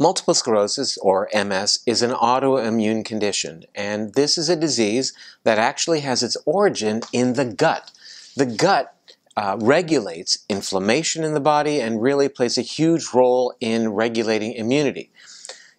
Multiple sclerosis, or MS, is an autoimmune condition, and this is a disease that actually has its origin in the gut. The gut uh, regulates inflammation in the body and really plays a huge role in regulating immunity.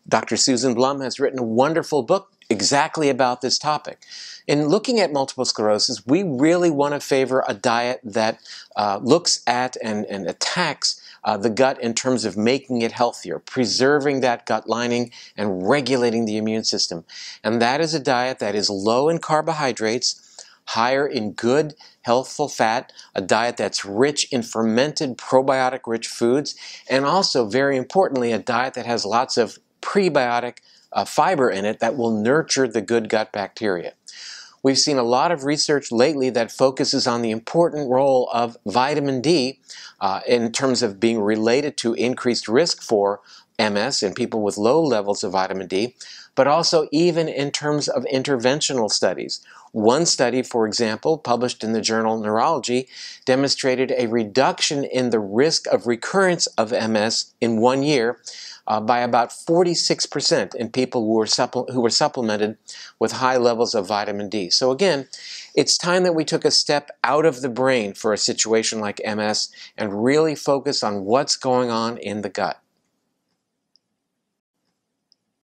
Dr. Susan Blum has written a wonderful book exactly about this topic. In looking at multiple sclerosis, we really want to favor a diet that uh, looks at and, and attacks uh, the gut in terms of making it healthier, preserving that gut lining and regulating the immune system. And that is a diet that is low in carbohydrates, higher in good, healthful fat, a diet that's rich in fermented, probiotic rich foods, and also, very importantly, a diet that has lots of prebiotic uh, fiber in it that will nurture the good gut bacteria. We've seen a lot of research lately that focuses on the important role of vitamin D uh, in terms of being related to increased risk for MS in people with low levels of vitamin D, but also even in terms of interventional studies. One study, for example, published in the journal Neurology, demonstrated a reduction in the risk of recurrence of MS in one year uh, by about 46% in people who were, who were supplemented with high levels of vitamin D. So again, it's time that we took a step out of the brain for a situation like MS and really focus on what's going on in the gut.